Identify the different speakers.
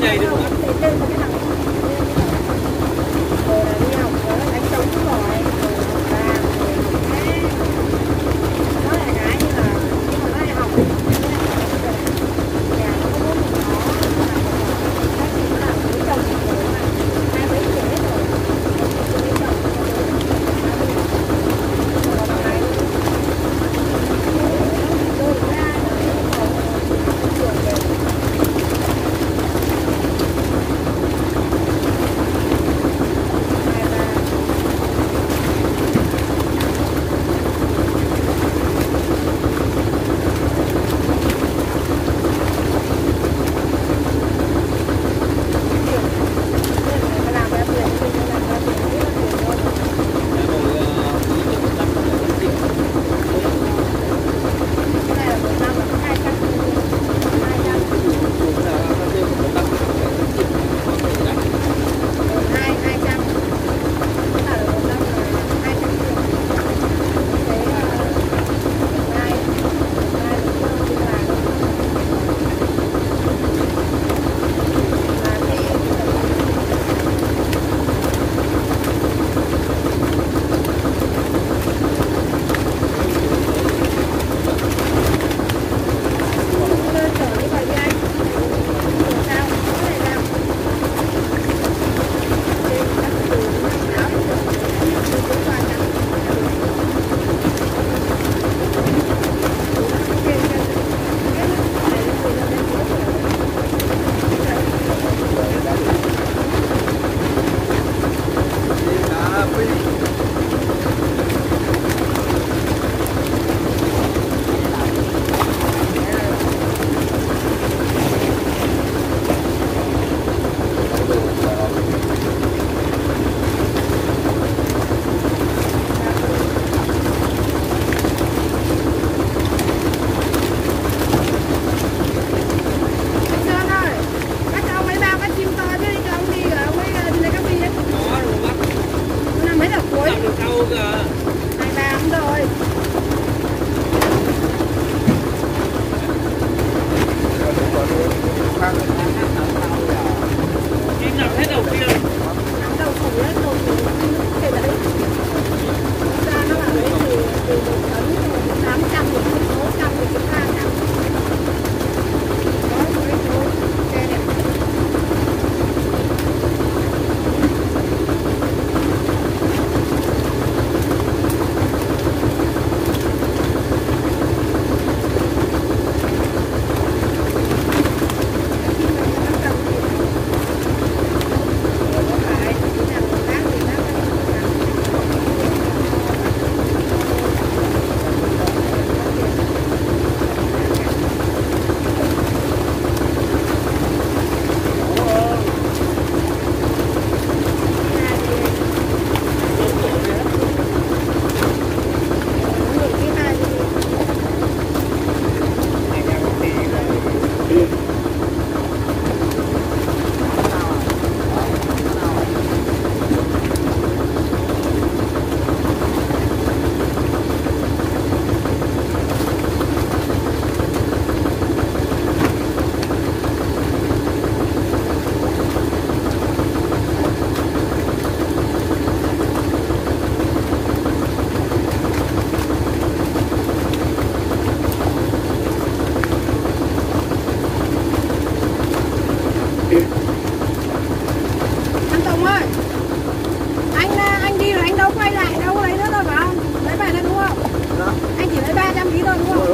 Speaker 1: nhây đấy Kita.